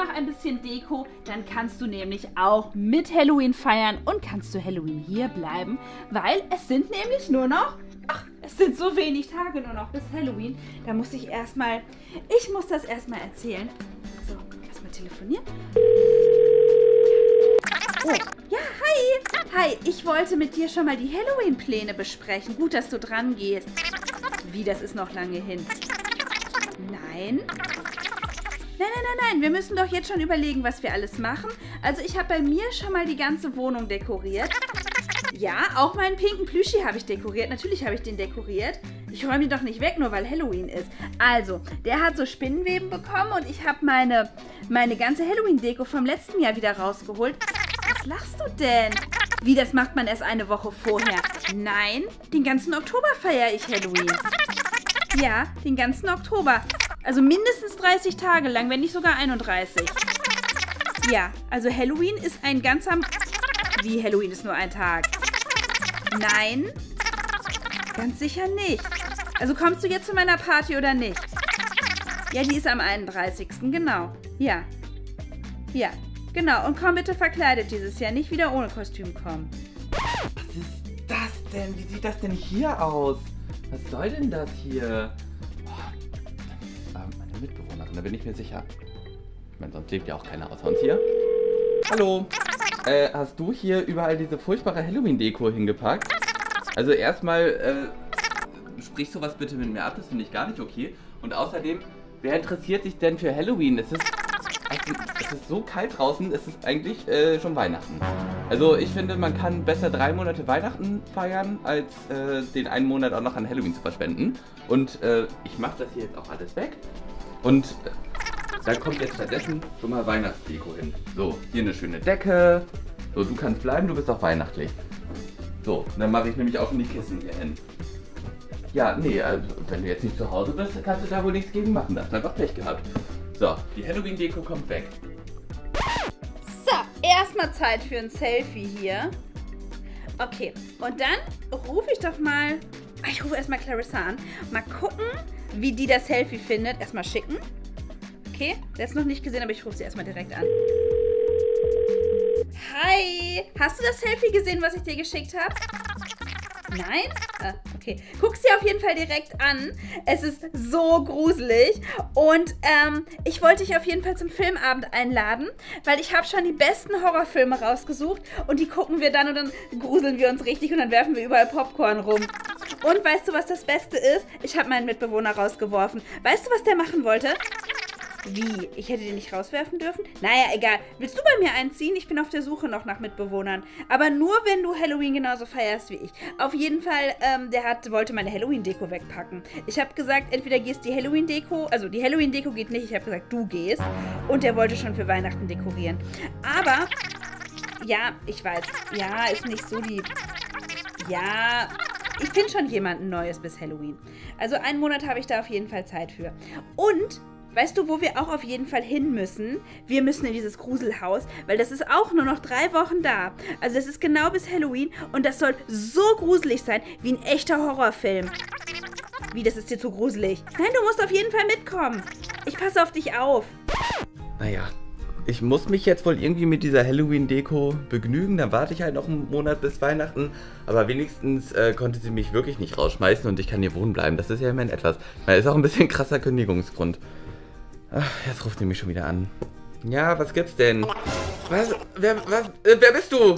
noch ein bisschen Deko, dann kannst du nämlich auch mit Halloween feiern und kannst zu Halloween hier bleiben, weil es sind nämlich nur noch, ach, es sind so wenig Tage nur noch bis Halloween. Da muss ich erstmal, ich muss das erstmal erzählen. So, erstmal telefonieren. Oh, ja, hi. Hi, ich wollte mit dir schon mal die Halloween-Pläne besprechen. Gut, dass du dran gehst. Wie, das ist noch lange hin. Nein? Nein, nein, nein, nein. Wir müssen doch jetzt schon überlegen, was wir alles machen. Also ich habe bei mir schon mal die ganze Wohnung dekoriert. Ja, auch meinen pinken Plüschi habe ich dekoriert. Natürlich habe ich den dekoriert. Ich räume ihn doch nicht weg, nur weil Halloween ist. Also, der hat so Spinnenweben bekommen und ich habe meine, meine ganze Halloween-Deko vom letzten Jahr wieder rausgeholt. Was lachst du denn? Wie, das macht man erst eine Woche vorher? Nein, den ganzen Oktober feiere ich Halloween. Ja, den ganzen Oktober. Also mindestens 30 Tage lang, wenn nicht sogar 31. Ja, also Halloween ist ein ganzer... Wie, Halloween ist nur ein Tag? Nein, ganz sicher nicht. Also kommst du jetzt zu meiner Party oder nicht? Ja, die ist am 31. Genau. Ja. Ja, genau. Und komm bitte verkleidet dieses Jahr. Nicht wieder ohne Kostüm kommen. Was ist das denn? Wie sieht das denn hier aus? Was soll denn das hier? Mitbewohnerin, da bin ich mir sicher. Ich meine, sonst lebt ja auch keiner außer uns hier. Hallo. Äh, hast du hier überall diese furchtbare Halloween-Deko hingepackt? Also erstmal, äh, sprich sowas bitte mit mir ab, das finde ich gar nicht okay. Und außerdem, wer interessiert sich denn für Halloween? Es ist, es ist so kalt draußen, es ist eigentlich äh, schon Weihnachten. Also ich finde, man kann besser drei Monate Weihnachten feiern, als äh, den einen Monat auch noch an Halloween zu verschwenden. Und äh, ich mache das hier jetzt auch alles weg. Und da kommt jetzt stattdessen schon mal Weihnachtsdeko hin. So, hier eine schöne Decke. So, du kannst bleiben, du bist auch weihnachtlich. So, dann mache ich nämlich auch schon die Kissen hier hin. Ja, nee, also wenn du jetzt nicht zu Hause bist, kannst du da wohl nichts gegen machen. Da hast du einfach Pech gehabt. So, die Halloween-Deko kommt weg. So, erstmal Zeit für ein Selfie hier. Okay, und dann rufe ich doch mal. Ich rufe erstmal Clarissa an. Mal gucken, wie die das Selfie findet. Erstmal schicken. Okay, der ist noch nicht gesehen, aber ich rufe sie erstmal direkt an. Hi! Hast du das Selfie gesehen, was ich dir geschickt habe? Nein? Ah, okay. Guck sie auf jeden Fall direkt an. Es ist so gruselig. Und ähm, ich wollte dich auf jeden Fall zum Filmabend einladen, weil ich habe schon die besten Horrorfilme rausgesucht und die gucken wir dann und dann gruseln wir uns richtig und dann werfen wir überall Popcorn rum. Und weißt du, was das Beste ist? Ich habe meinen Mitbewohner rausgeworfen. Weißt du, was der machen wollte? Wie? Ich hätte den nicht rauswerfen dürfen? Naja, egal. Willst du bei mir einziehen? Ich bin auf der Suche noch nach Mitbewohnern. Aber nur, wenn du Halloween genauso feierst wie ich. Auf jeden Fall, ähm, der hat, wollte meine Halloween-Deko wegpacken. Ich habe gesagt, entweder gehst die Halloween-Deko, also die Halloween-Deko geht nicht. Ich habe gesagt, du gehst. Und der wollte schon für Weihnachten dekorieren. Aber, ja, ich weiß. Ja, ist nicht so lieb. Ja, ich finde schon jemanden Neues bis Halloween. Also einen Monat habe ich da auf jeden Fall Zeit für. Und Weißt du, wo wir auch auf jeden Fall hin müssen? Wir müssen in dieses Gruselhaus, weil das ist auch nur noch drei Wochen da. Also das ist genau bis Halloween und das soll so gruselig sein wie ein echter Horrorfilm. Wie, das ist dir zu gruselig? Nein, du musst auf jeden Fall mitkommen. Ich passe auf dich auf. Naja, ich muss mich jetzt wohl irgendwie mit dieser Halloween-Deko begnügen. Dann warte ich halt noch einen Monat bis Weihnachten. Aber wenigstens äh, konnte sie mich wirklich nicht rausschmeißen und ich kann hier wohnen bleiben. Das ist ja immerhin etwas. Das ist auch ein bisschen krasser Kündigungsgrund. Ach, jetzt ruft ihr mich schon wieder an. Ja, was gibt's denn? Was? Wer, was? Äh, wer bist du?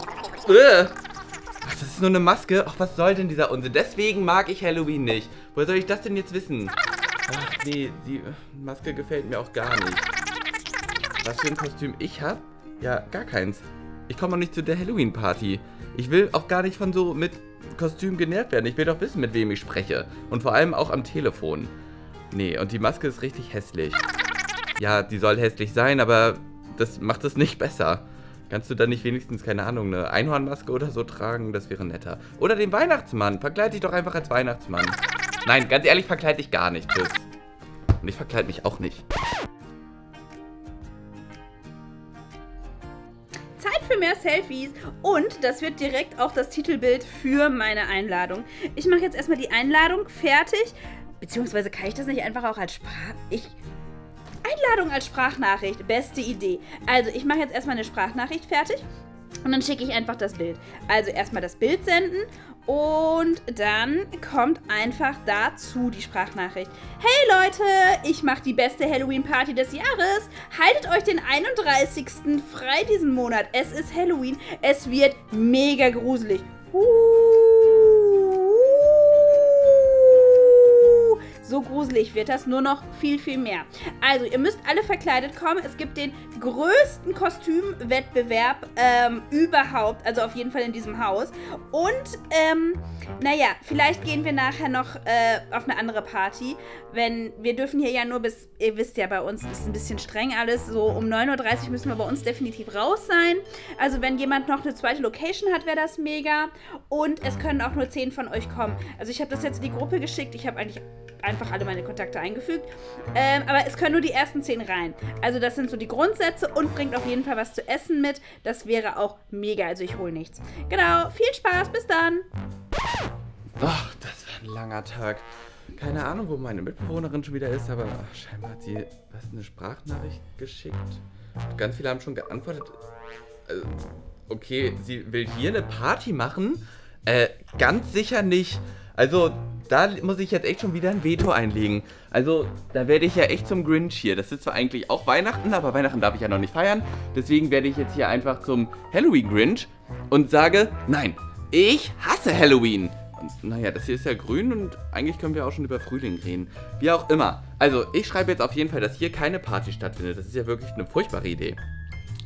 Äh. Ach, das ist nur eine Maske. Ach, was soll denn dieser Unsinn? Deswegen mag ich Halloween nicht. Woher soll ich das denn jetzt wissen? Ach, nee, die Maske gefällt mir auch gar nicht. Was für ein Kostüm ich hab? Ja, gar keins. Ich komme auch nicht zu der Halloween-Party. Ich will auch gar nicht von so mit Kostüm genährt werden. Ich will doch wissen, mit wem ich spreche. Und vor allem auch am Telefon. Nee, und die Maske ist richtig hässlich. Ja, die soll hässlich sein, aber das macht es nicht besser. Kannst du da nicht wenigstens, keine Ahnung, eine Einhornmaske oder so tragen? Das wäre netter. Oder den Weihnachtsmann. Verkleide dich doch einfach als Weihnachtsmann. Nein, ganz ehrlich, verkleide dich gar nicht. Tschüss. Und ich verkleide mich auch nicht. Zeit für mehr Selfies und das wird direkt auch das Titelbild für meine Einladung. Ich mache jetzt erstmal die Einladung fertig. Beziehungsweise kann ich das nicht einfach auch als Sprache... Ich Einladung als Sprachnachricht. Beste Idee. Also, ich mache jetzt erstmal eine Sprachnachricht fertig. Und dann schicke ich einfach das Bild. Also erstmal das Bild senden und dann kommt einfach dazu die Sprachnachricht. Hey Leute, ich mache die beste Halloween-Party des Jahres. Haltet euch den 31. frei diesen Monat. Es ist Halloween. Es wird mega gruselig. Uh. Gruselig wird das, nur noch viel, viel mehr. Also, ihr müsst alle verkleidet kommen. Es gibt den größten Kostümwettbewerb ähm, überhaupt, also auf jeden Fall in diesem Haus. Und, ähm, naja, vielleicht gehen wir nachher noch äh, auf eine andere Party. Wenn, wir dürfen hier ja nur bis, ihr wisst ja, bei uns ist ein bisschen streng alles. So um 9.30 Uhr müssen wir bei uns definitiv raus sein. Also, wenn jemand noch eine zweite Location hat, wäre das mega. Und es können auch nur 10 von euch kommen. Also, ich habe das jetzt in die Gruppe geschickt. Ich habe eigentlich einfach alle meine Kontakte eingefügt. Ähm, aber es können nur die ersten zehn rein. Also das sind so die Grundsätze und bringt auf jeden Fall was zu essen mit. Das wäre auch mega. Also ich hole nichts. Genau, viel Spaß, bis dann. Ach, das war ein langer Tag. Keine Ahnung, wo meine Mitbewohnerin schon wieder ist, aber ach, scheinbar hat sie was eine Sprachnachricht geschickt. Ganz viele haben schon geantwortet. Also, okay, sie will hier eine Party machen. Äh, ganz sicher nicht. Also, da muss ich jetzt echt schon wieder ein Veto einlegen. Also, da werde ich ja echt zum Grinch hier. Das ist zwar eigentlich auch Weihnachten, aber Weihnachten darf ich ja noch nicht feiern. Deswegen werde ich jetzt hier einfach zum Halloween Grinch und sage, nein, ich hasse Halloween. Und naja, das hier ist ja grün und eigentlich können wir auch schon über Frühling reden. Wie auch immer. Also, ich schreibe jetzt auf jeden Fall, dass hier keine Party stattfindet. Das ist ja wirklich eine furchtbare Idee.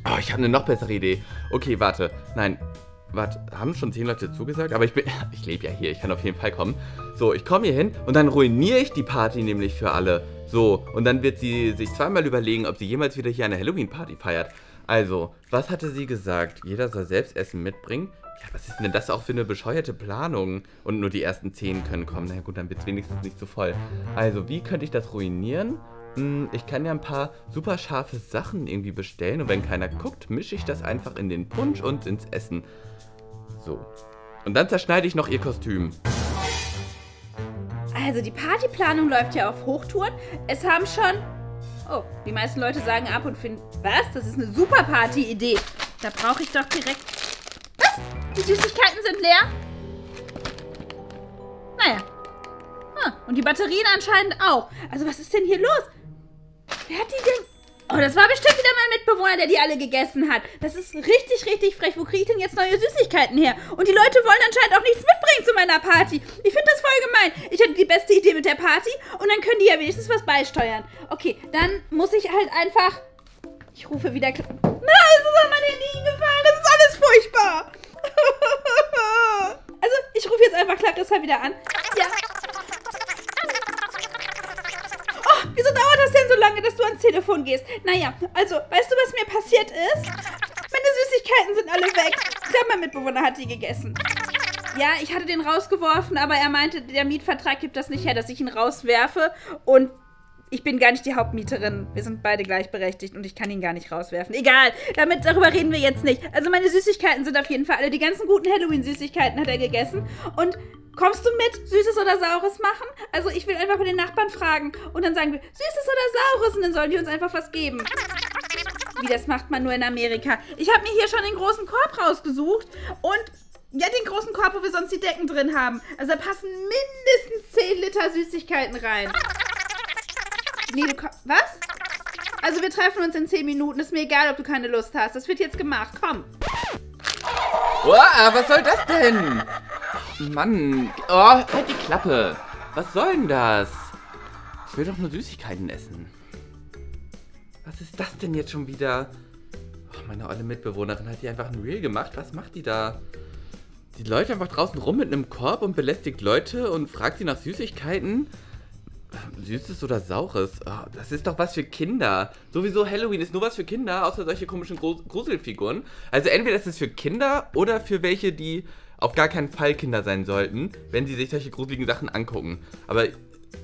Oh, ich habe eine noch bessere Idee. Okay, warte. Nein, Warte, haben schon zehn Leute zugesagt? Aber ich bin. Ich lebe ja hier, ich kann auf jeden Fall kommen. So, ich komme hier hin und dann ruiniere ich die Party nämlich für alle. So, und dann wird sie sich zweimal überlegen, ob sie jemals wieder hier eine Halloween-Party feiert. Also, was hatte sie gesagt? Jeder soll selbst Essen mitbringen? Ja, was ist denn das auch für eine bescheuerte Planung? Und nur die ersten zehn können kommen. Na gut, dann wird es wenigstens nicht so voll. Also, wie könnte ich das ruinieren? Hm, ich kann ja ein paar super scharfe Sachen irgendwie bestellen und wenn keiner guckt, mische ich das einfach in den Punsch und ins Essen. So. Und dann zerschneide ich noch ihr Kostüm. Also die Partyplanung läuft ja auf Hochtouren. Es haben schon... Oh, die meisten Leute sagen ab und finden... Was? Das ist eine super Party-Idee. Da brauche ich doch direkt... Was? Die Süßigkeiten sind leer? Naja. Ah, und die Batterien anscheinend auch. Also was ist denn hier los? Wer hat die denn... Oh, das war bestimmt wieder mein Mitbewohner, der die alle gegessen hat. Das ist richtig, richtig frech. Wo kriege ich denn jetzt neue Süßigkeiten her? Und die Leute wollen anscheinend auch nichts mitbringen zu meiner Party. Ich finde das voll gemein. Ich hatte die beste Idee mit der Party und dann können die ja wenigstens was beisteuern. Okay, dann muss ich halt einfach... Ich rufe wieder... Nein, es ist an meine Handy gefallen. Das ist alles furchtbar. also, ich rufe jetzt einfach Clarissa wieder an. Ja, das denn so lange, dass du ans Telefon gehst? Naja, also, weißt du, was mir passiert ist? Meine Süßigkeiten sind alle weg. Glaube, mein Mitbewohner hat die gegessen. Ja, ich hatte den rausgeworfen, aber er meinte, der Mietvertrag gibt das nicht her, dass ich ihn rauswerfe. Und ich bin gar nicht die Hauptmieterin. Wir sind beide gleichberechtigt und ich kann ihn gar nicht rauswerfen. Egal, damit, darüber reden wir jetzt nicht. Also meine Süßigkeiten sind auf jeden Fall alle. Die ganzen guten Halloween-Süßigkeiten hat er gegessen. Und kommst du mit, Süßes oder Saures machen? Also ich will einfach bei den Nachbarn fragen. Und dann sagen wir, Süßes oder Saures? Und dann sollen die uns einfach was geben. Wie, das macht man nur in Amerika. Ich habe mir hier schon den großen Korb rausgesucht. Und ja, den großen Korb, wo wir sonst die Decken drin haben. Also da passen mindestens 10 Liter Süßigkeiten rein. Nee, du Was? Also wir treffen uns in 10 Minuten. Ist mir egal, ob du keine Lust hast. Das wird jetzt gemacht. Komm. Wow, was soll das denn? Mann. Oh, halt die Klappe. Was soll denn das? Ich will doch nur Süßigkeiten essen. Was ist das denn jetzt schon wieder? Oh, meine olle Mitbewohnerin hat hier einfach ein Reel gemacht. Was macht die da? Die Leute einfach draußen rum mit einem Korb und belästigt Leute und fragt sie nach Süßigkeiten. Süßes oder Saures? Oh, das ist doch was für Kinder. Sowieso Halloween ist nur was für Kinder, außer solche komischen Gruselfiguren. Also entweder ist es für Kinder oder für welche, die auf gar keinen Fall Kinder sein sollten, wenn sie sich solche gruseligen Sachen angucken. Aber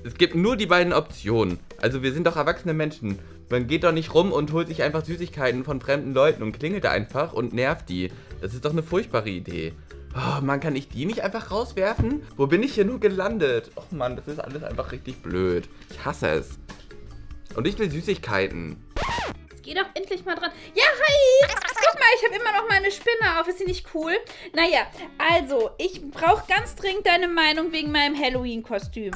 es gibt nur die beiden Optionen. Also wir sind doch erwachsene Menschen. Man geht doch nicht rum und holt sich einfach Süßigkeiten von fremden Leuten und klingelt einfach und nervt die. Das ist doch eine furchtbare Idee. Oh, man kann ich die nicht einfach rauswerfen? Wo bin ich hier nur gelandet? Oh Mann, das ist alles einfach richtig blöd. Ich hasse es. Und ich will Süßigkeiten. Geh doch endlich mal dran. Ja, hi! Guck mal, ich habe immer noch meine Spinne auf. Ist sie nicht cool? Naja, also, ich brauche ganz dringend deine Meinung wegen meinem Halloween-Kostüm.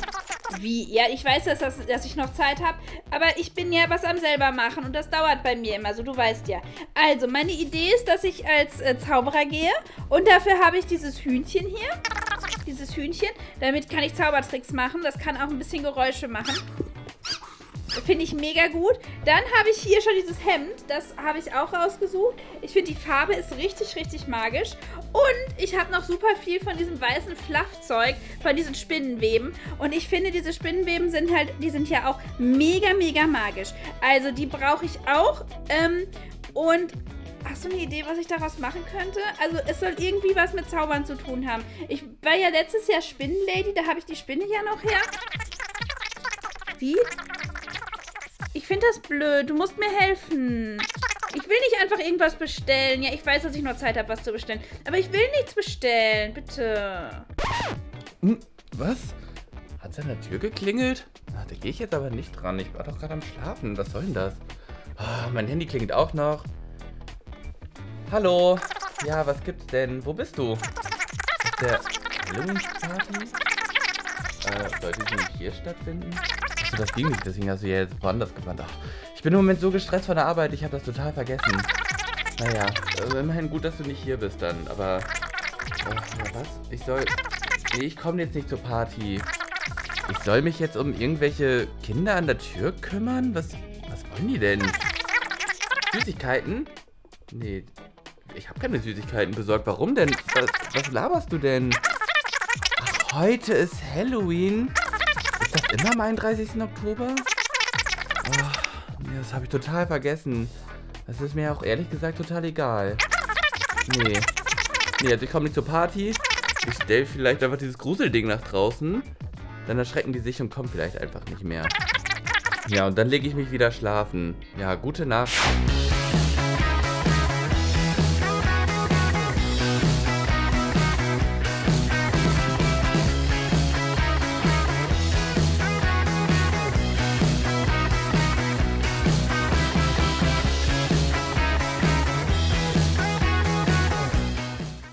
Wie? Ja, ich weiß, dass, das, dass ich noch Zeit habe, aber ich bin ja was am selber machen und das dauert bei mir immer so, du weißt ja. Also, meine Idee ist, dass ich als äh, Zauberer gehe und dafür habe ich dieses Hühnchen hier. Dieses Hühnchen. Damit kann ich Zaubertricks machen. Das kann auch ein bisschen Geräusche machen. Finde ich mega gut. Dann habe ich hier schon dieses Hemd. Das habe ich auch rausgesucht. Ich finde, die Farbe ist richtig, richtig magisch. Und ich habe noch super viel von diesem weißen Fluffzeug, von diesen Spinnenweben. Und ich finde, diese Spinnenweben sind halt, die sind ja auch mega, mega magisch. Also die brauche ich auch. Ähm, und Hast du eine Idee, was ich daraus machen könnte? Also es soll irgendwie was mit Zaubern zu tun haben. Ich war ja letztes Jahr Spinnenlady, da habe ich die Spinne ja noch her. Wie? Ich finde das blöd. Du musst mir helfen. Ich will nicht einfach irgendwas bestellen. Ja, ich weiß, dass ich noch Zeit habe, was zu bestellen. Aber ich will nichts bestellen. Bitte. Hm, was? Hat es an der Tür geklingelt? Na, da gehe ich jetzt aber nicht dran. Ich war doch gerade am Schlafen. Was soll denn das? Oh, mein Handy klingelt auch noch. Hallo. Ja, was gibt's denn? Wo bist du? Der Halloween-Party? Äh, sollte sie nicht hier stattfinden? Achso, das ging nicht, deswegen hast du jetzt woanders gewandt. Ich bin im Moment so gestresst von der Arbeit, ich habe das total vergessen. Naja, also immerhin gut, dass du nicht hier bist dann, aber... Ja, was? Ich soll... Nee, ich komme jetzt nicht zur Party. Ich soll mich jetzt um irgendwelche Kinder an der Tür kümmern? Was, was wollen die denn? Süßigkeiten? Nee, ich habe keine Süßigkeiten besorgt. Warum denn? Was, was laberst du denn? Ach, heute ist Halloween. Das immer am 31. Oktober? Oh, das habe ich total vergessen. Das ist mir auch ehrlich gesagt total egal. Nee. Nee, also ich komme nicht zur Party. Ich stelle vielleicht einfach dieses Gruselding nach draußen. Dann erschrecken die sich und kommen vielleicht einfach nicht mehr. Ja, und dann lege ich mich wieder schlafen. Ja, gute Nacht.